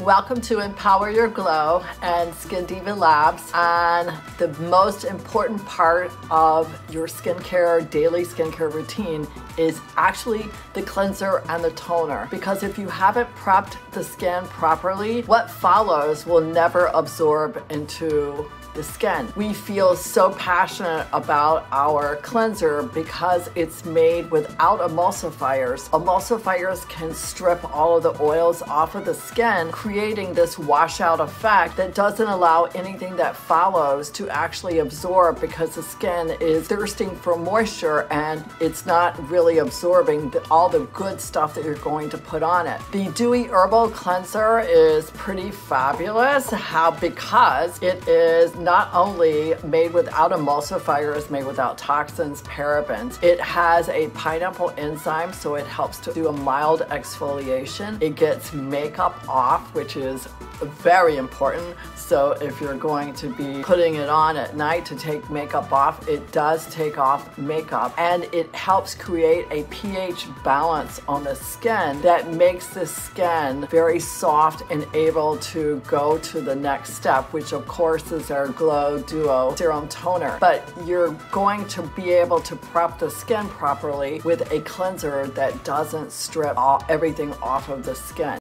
Welcome to Empower Your Glow and Skin Diva Labs. And the most important part of your skincare, daily skincare routine is actually the cleanser and the toner. Because if you haven't prepped the skin properly, what follows will never absorb into the skin. We feel so passionate about our cleanser because it's made without emulsifiers. Emulsifiers can strip all of the oils off of the skin, creating this washout effect that doesn't allow anything that follows to actually absorb because the skin is thirsting for moisture and it's not really absorbing the, all the good stuff that you're going to put on it. The Dewy Herbal Cleanser is pretty fabulous how because it is not only made without emulsifiers, made without toxins, parabens, it has a pineapple enzyme, so it helps to do a mild exfoliation. It gets makeup off, which is very important. So if you're going to be putting it on at night to take makeup off, it does take off makeup and it helps create a pH balance on the skin that makes the skin very soft and able to go to the next step, which of course is our Glow Duo Serum Toner. But you're going to be able to prep the skin properly with a cleanser that doesn't strip all, everything off of the skin.